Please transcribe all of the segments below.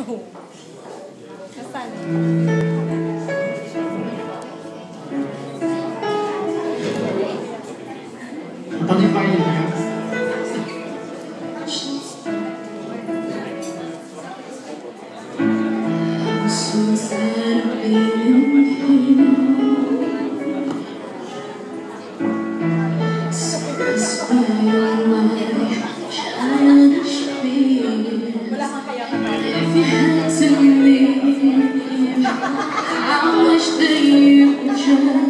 Show. Eu. Thank you. The future.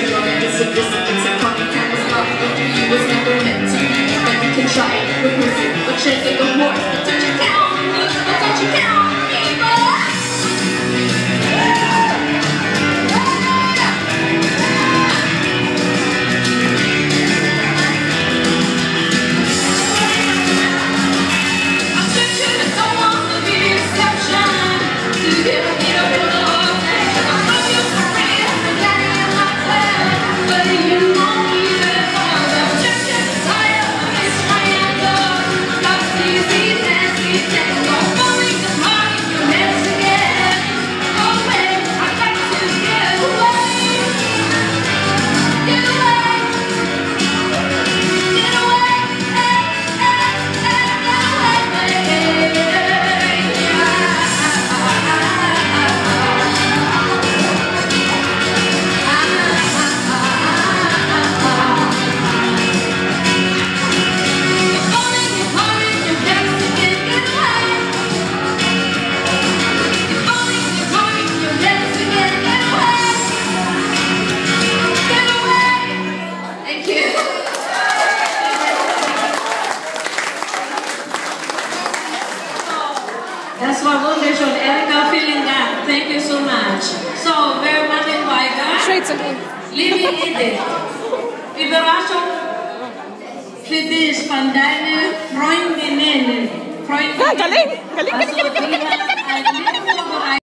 trick on was never meant to be, But you can try But chance but don't you count? Don't you count Das war wunderschön. Erika, vielen Dank. Thank you so much. So, wir machen weiter. Straight zum Hin. Liebe Edith, Überraschung für dich von deinen Freundinnen. Freundinnen. Wir haben